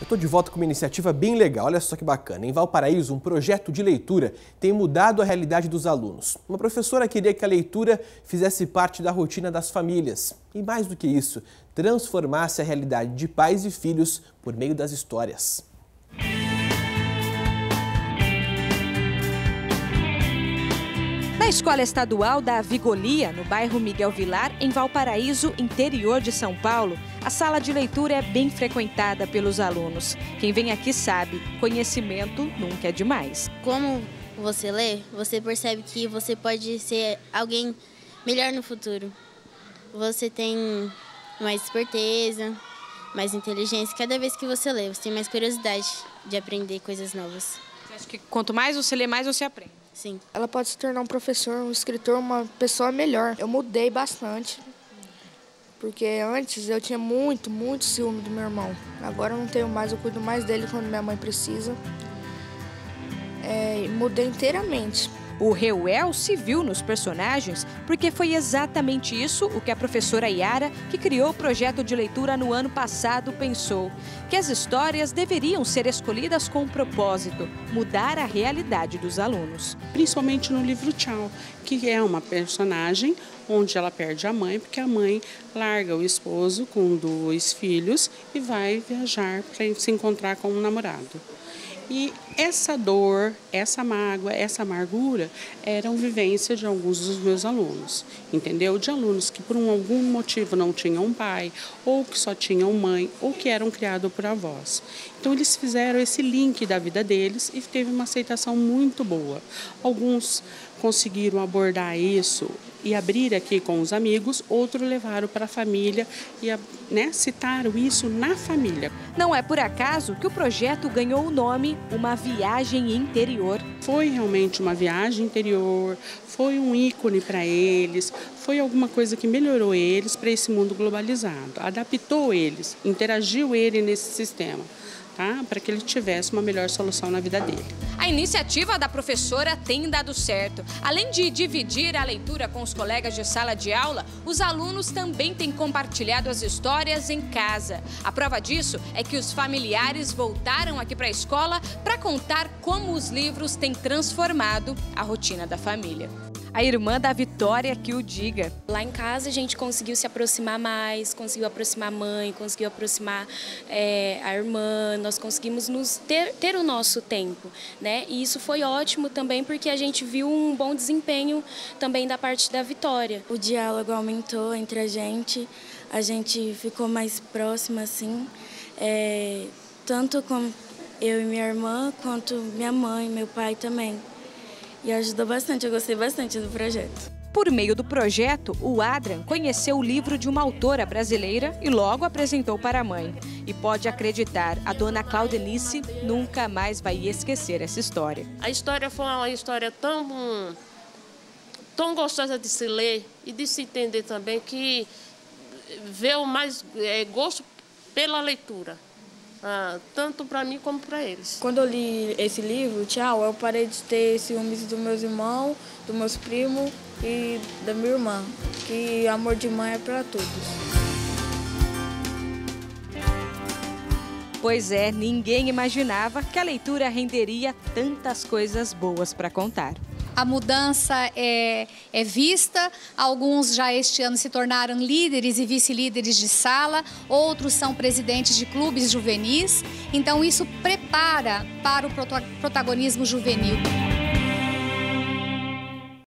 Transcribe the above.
Eu estou de volta com uma iniciativa bem legal, olha só que bacana. Em Valparaíso, um projeto de leitura tem mudado a realidade dos alunos. Uma professora queria que a leitura fizesse parte da rotina das famílias. E mais do que isso, transformasse a realidade de pais e filhos por meio das histórias. Na Escola Estadual da Vigolia, no bairro Miguel Vilar, em Valparaíso, interior de São Paulo, a sala de leitura é bem frequentada pelos alunos. Quem vem aqui sabe, conhecimento nunca é demais. Como você lê, você percebe que você pode ser alguém melhor no futuro. Você tem mais esperteza, mais inteligência. Cada vez que você lê, você tem mais curiosidade de aprender coisas novas. Você acha que quanto mais você lê, mais você aprende? Sim. Ela pode se tornar um professor, um escritor, uma pessoa melhor. Eu mudei bastante. Porque antes eu tinha muito, muito ciúme do meu irmão. Agora eu não tenho mais, eu cuido mais dele quando minha mãe precisa. É, mudei inteiramente. O Reuel se viu nos personagens porque foi exatamente isso o que a professora Yara, que criou o projeto de leitura no ano passado, pensou. Que as histórias deveriam ser escolhidas com um propósito, mudar a realidade dos alunos. Principalmente no livro Tchau, que é uma personagem onde ela perde a mãe, porque a mãe larga o esposo com dois filhos e vai viajar para se encontrar com um namorado. E essa dor, essa mágoa, essa amargura eram vivência de alguns dos meus alunos, entendeu? De alunos que por algum motivo não tinham pai, ou que só tinham mãe, ou que eram criados por avós. Então eles fizeram esse link da vida deles e teve uma aceitação muito boa. Alguns conseguiram abordar isso e abrir aqui com os amigos, outros levaram para a família e né, citaram isso na família. Não é por acaso que o projeto ganhou o nome Uma Viagem Interior. Foi realmente uma viagem interior, foi um ícone para eles, foi alguma coisa que melhorou eles para esse mundo globalizado, adaptou eles, interagiu ele nesse sistema. Tá? Para que ele tivesse uma melhor solução na vida dele. A iniciativa da professora tem dado certo. Além de dividir a leitura com os colegas de sala de aula, os alunos também têm compartilhado as histórias em casa. A prova disso é que os familiares voltaram aqui para a escola para contar como os livros têm transformado a rotina da família a irmã da Vitória que o diga. Lá em casa a gente conseguiu se aproximar mais, conseguiu aproximar a mãe, conseguiu aproximar é, a irmã, nós conseguimos nos ter, ter o nosso tempo, né? E isso foi ótimo também porque a gente viu um bom desempenho também da parte da Vitória. O diálogo aumentou entre a gente, a gente ficou mais próxima assim, é, tanto com eu e minha irmã, quanto minha mãe, meu pai também e ajudou bastante, eu gostei bastante do projeto. Por meio do projeto, o Adrian conheceu o livro de uma autora brasileira e logo apresentou para a mãe. E pode acreditar, a dona Claudenice nunca mais vai esquecer essa história. A história foi uma história tão, tão gostosa de se ler e de se entender também que veio mais é, gosto pela leitura. Ah, tanto para mim como para eles. Quando eu li esse livro, Tchau, eu parei de ter ciúmes dos meus irmãos, dos meus primos e da minha irmã, que amor de mãe é para todos. Pois é, ninguém imaginava que a leitura renderia tantas coisas boas para contar a mudança é, é vista. Alguns já este ano se tornaram líderes e vice-líderes de sala, outros são presidentes de clubes juvenis. Então, isso prepara para o protagonismo juvenil.